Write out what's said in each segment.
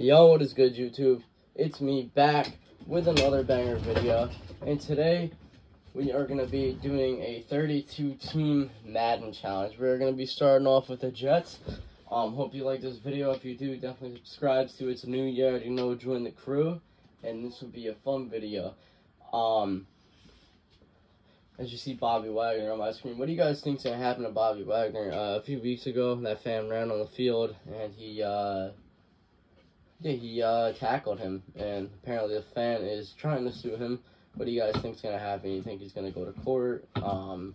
Yo, what is good, YouTube? It's me back with another banger video, and today we are going to be doing a 32 team Madden challenge. We're going to be starting off with the Jets. Um, hope you like this video. If you do, definitely subscribe to It's New Year. You know, join the crew, and this will be a fun video. Um, as you see Bobby Wagner on my screen, what do you guys think's to happen to Bobby Wagner? Uh, a few weeks ago, that fan ran on the field, and he, uh, yeah, he uh, tackled him, and apparently the fan is trying to sue him. What do you guys think's gonna happen? You think he's gonna go to court? Um,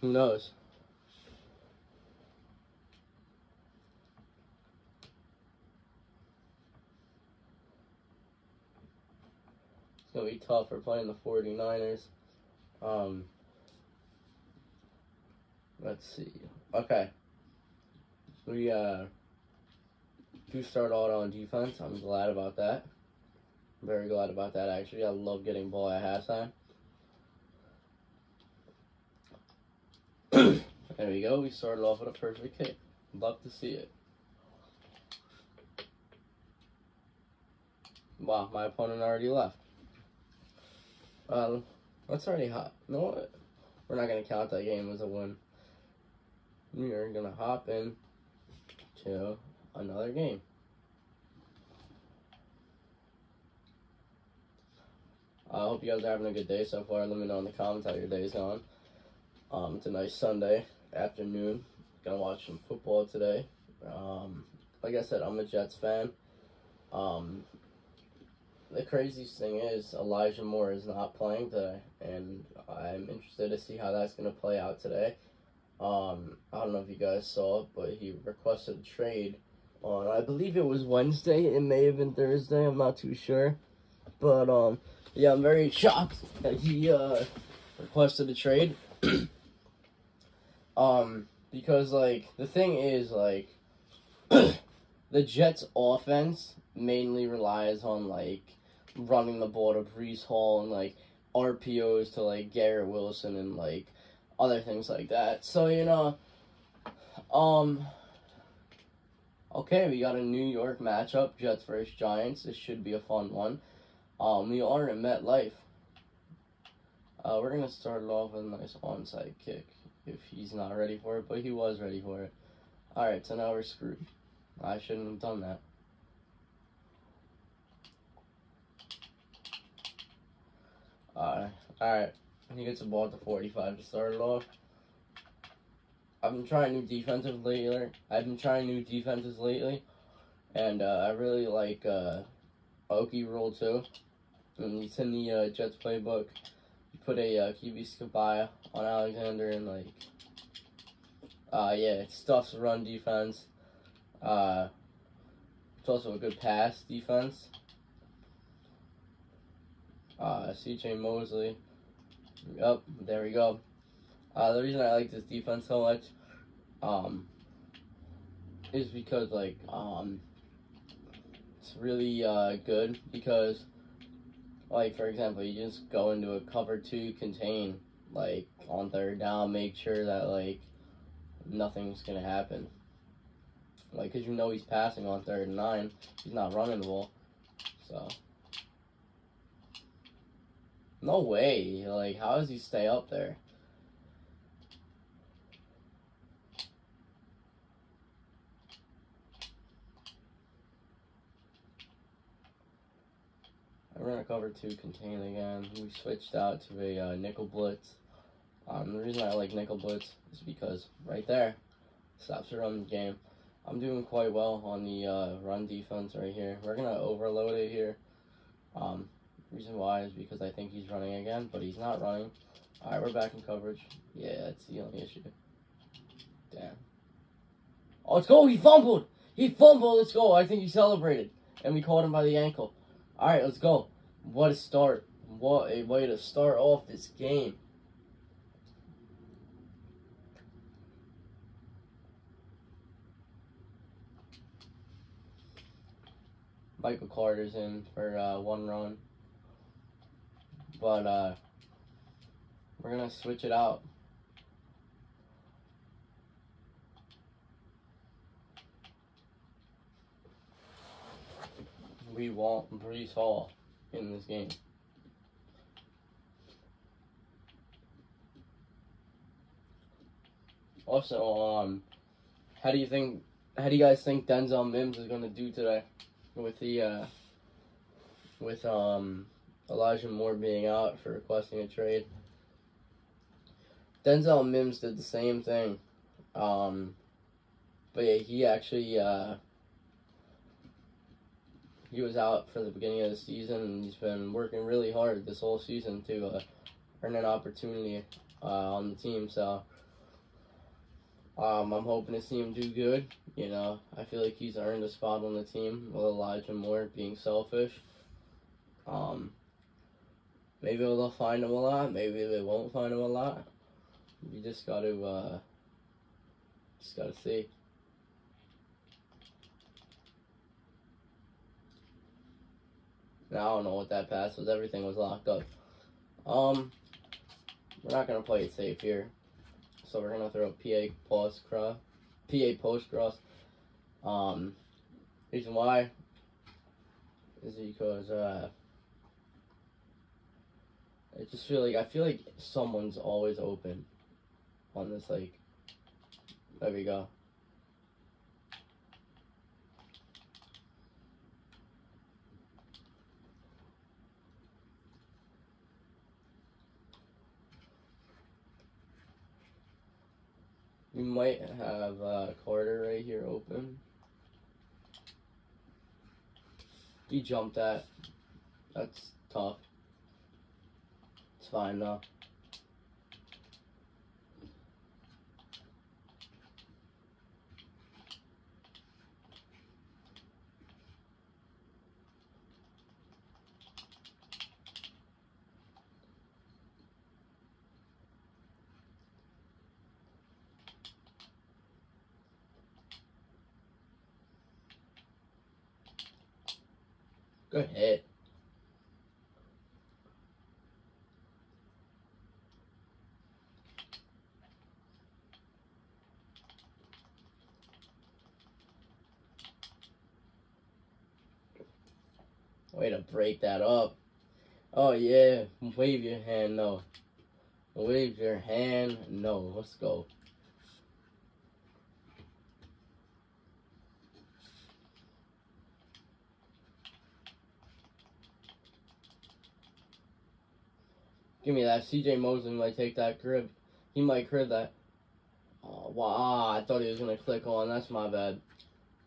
who knows? It's gonna be tough for playing the 49ers. Um, let's see. Okay. We, uh, do start out on defense. I'm glad about that. very glad about that, actually. I love getting ball at halftime. there we go. We started off with a perfect kick. Love to see it. Wow, my opponent already left. Uh, that's already hot. What? We're not going to count that game as a win. We are going to hop in to another game. I hope you guys are having a good day so far. Let me know in the comments how your day's going. Um, it's a nice Sunday afternoon. Gonna watch some football today. Um, like I said, I'm a Jets fan. Um, the craziest thing is Elijah Moore is not playing today, and I'm interested to see how that's gonna play out today. Um, I don't know if you guys saw it, but he requested a trade on, I believe it was Wednesday. It may have been Thursday. I'm not too sure. But, um, yeah, I'm very shocked that he, uh, requested a trade. um, because, like, the thing is, like, the Jets' offense mainly relies on, like, running the ball to Breece Hall and, like, RPOs to, like, Garrett Wilson and, like, other things like that. So, you know, um, okay, we got a New York matchup, Jets versus Giants. This should be a fun one. Um, we are in MetLife. Uh, we're going to start it off with a nice onside kick if he's not ready for it, but he was ready for it. Alright, so now we're screwed. I shouldn't have done that. Uh, alright, he gets the ball at the 45 to start it off. I've been trying new defensive lately. I've been trying new defenses lately, and uh, I really like uh, Okie Rule too. And it's in the uh, Jets playbook. You put a uh, QB Skabaya on Alexander and like, uh, yeah, it stuffs run defense. Uh, it's also a good pass defense. Uh, CJ Mosley. Yep, there we go. Uh, the reason I like this defense so much, um, is because like um, it's really uh good because, like for example, you just go into a cover two contain like on third down, make sure that like nothing's gonna happen. Like, cause you know he's passing on third and nine, he's not running the ball, so. No way. Like, how does he stay up there? I ran a cover two contain again. We switched out to a uh, nickel blitz. Um, the reason I like nickel blitz is because right there stops the run game. I'm doing quite well on the uh, run defense right here. We're gonna overload it here. Um, reason why is because I think he's running again, but he's not running. All right, we're back in coverage. Yeah, that's the only issue. Damn. Oh, let's go! He fumbled. He fumbled. Let's go. I think he celebrated, and we caught him by the ankle. All right, let's go. What a start. What a way to start off this game. Michael Carter's in for uh, one run. But uh, we're going to switch it out. we want Breece Hall in this game. Also, um, how do you think? How do you guys think Denzel Mims is gonna do today with the uh, with um Elijah Moore being out for requesting a trade? Denzel Mims did the same thing, um, but yeah, he actually uh, he was out for the beginning of the season, and he's been working really hard this whole season to uh, earn an opportunity uh, on the team. So um, I'm hoping to see him do good. You know, I feel like he's earned a spot on the team with Elijah Moore being selfish. Um, maybe they'll find him a lot. Maybe they won't find him a lot. You just got to, uh, just got to see. I don't know what that pass was. Everything was locked up. Um, we're not going to play it safe here. So we're going to throw a PA post cross. PA post cross. Um, reason why is because, uh, I just feel like, I feel like someone's always open on this, like, there we go. We might have uh, Carter right here open. He jumped that. That's tough. It's fine though. Good ahead. Way to break that up. Oh yeah, wave your hand, no. Wave your hand, no. Let's go. Give me that. CJ Mosley might take that crib. He might crib that. Oh, wow. I thought he was going to click on. That's my bad.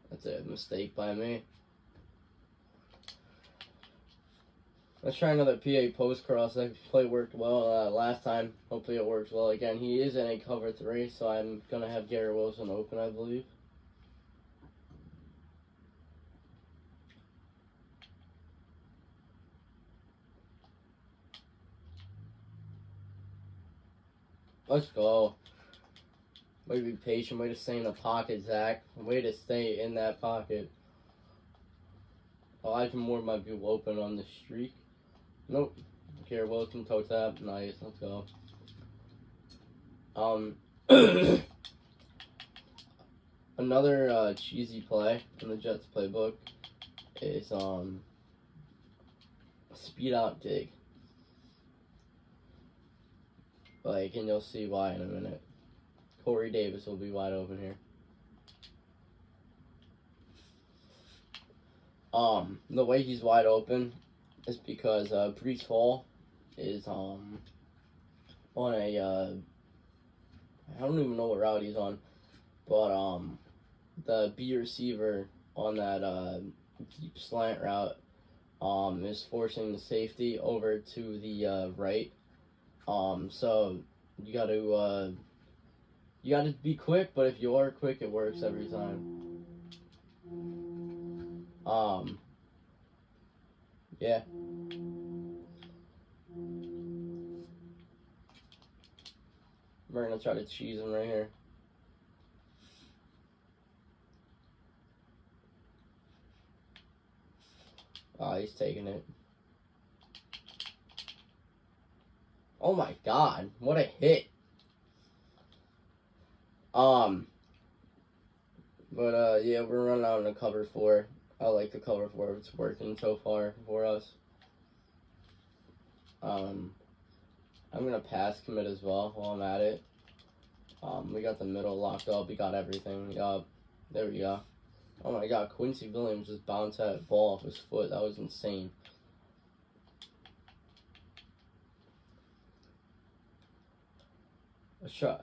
That's a mistake by me. Let's try another PA post cross. That play worked well uh, last time. Hopefully it works well again. He is in a cover three, so I'm going to have Garrett Wilson open, I believe. Let's go. Way to be patient. Way to stay in the pocket, Zach. Way to stay in that pocket. Elijah Moore might be open on the streak. Nope. Garrett Wilson, toe tap. Nice. Let's go. Um, another uh, cheesy play in the Jets playbook is um, speed out dig. Like, and you'll see why in a minute. Corey Davis will be wide open here. Um, the way he's wide open is because uh, Breece Hall is um on a uh, I don't even know what route he's on, but um the B receiver on that uh, deep slant route um is forcing the safety over to the uh, right um, so you got to uh, you got to be quick, but if you are quick, it works every time. Um, yeah. We're gonna try to cheese him right here. Oh, he's taking it. Oh my god, what a hit. Um, but uh, yeah, we're running out in a cover four. I like the cover it. It's working so far for us. Um, I'm gonna pass commit as well while I'm at it. Um, we got the middle locked up. We got everything. Yup. There we go. Oh my god, Quincy Williams just bounced that ball off his foot. That was insane.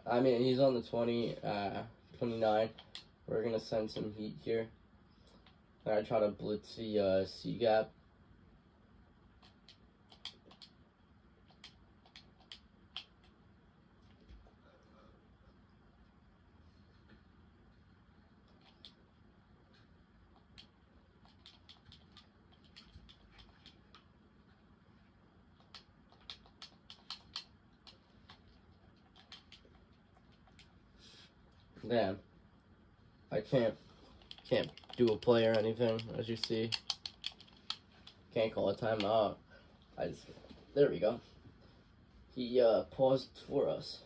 I mean, he's on the 20, uh, 29. We're going to send some heat here. I try to blitz the uh, C gap. Damn. I can't can't do a play or anything, as you see. Can't call a timeout. I just there we go. He uh paused for us.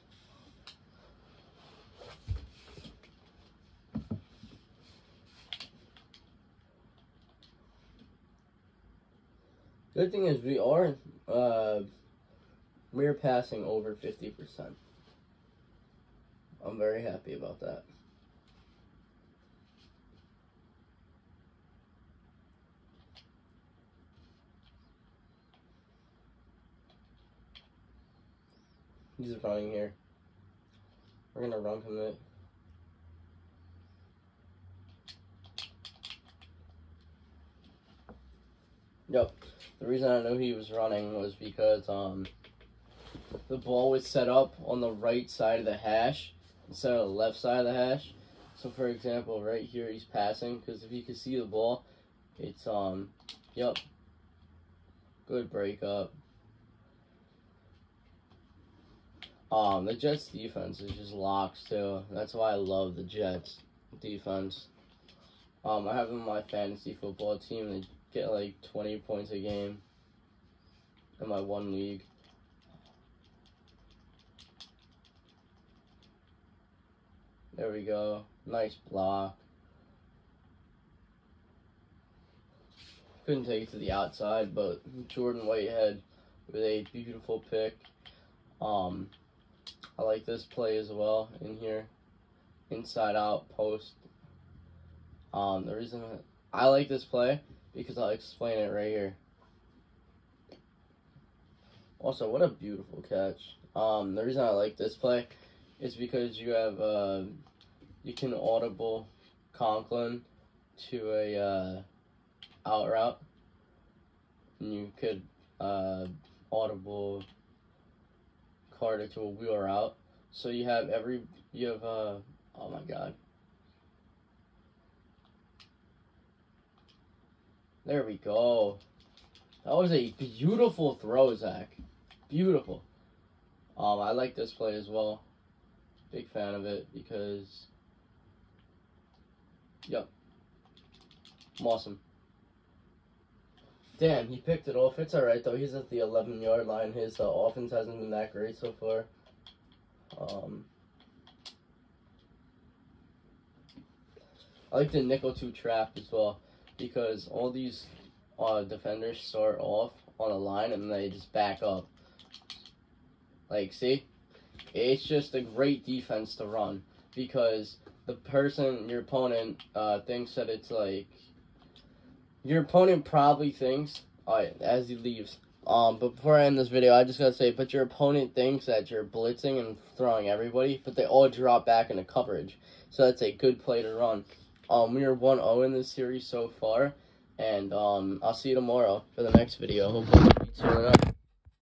Good thing is we are uh we're passing over fifty percent. I'm very happy about that. He's running here. We're gonna run commit. Yep. The reason I knew he was running was because um the ball was set up on the right side of the hash the left side of the hash. So for example, right here he's passing because if you can see the ball, it's um, yep, good breakup. Um, the Jets defense is just locks too. That's why I love the Jets defense. Um, I have on my fantasy football team. They get like 20 points a game in my one league. There we go. Nice block. Couldn't take it to the outside, but Jordan Whitehead with a beautiful pick. Um, I like this play as well in here. Inside out post. Um, the reason I like this play because I'll explain it right here. Also, what a beautiful catch. Um, the reason I like this play is because you have uh, you can audible Conklin to a uh, out route, and you could uh, audible Carter to a wheel route. So you have every you have uh oh my god. There we go. That was a beautiful throw, Zach. Beautiful. Um, I like this play as well. Big fan of it because, yep, awesome. Damn, he picked it off. It's alright though. He's at the 11 yard line. His uh, offense hasn't been that great so far. Um, I like the nickel two trap as well because all these uh, defenders start off on a line and they just back up. Like, see? It's just a great defense to run because the person, your opponent, uh, thinks that it's like your opponent probably thinks, uh, as he leaves. Um, but before I end this video, I just gotta say, but your opponent thinks that you're blitzing and throwing everybody, but they all drop back into coverage. So that's a good play to run. Um, we are 1-0 in this series so far, and um, I'll see you tomorrow for the next video. Hopefully,